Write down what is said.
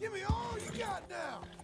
Give me all you got now!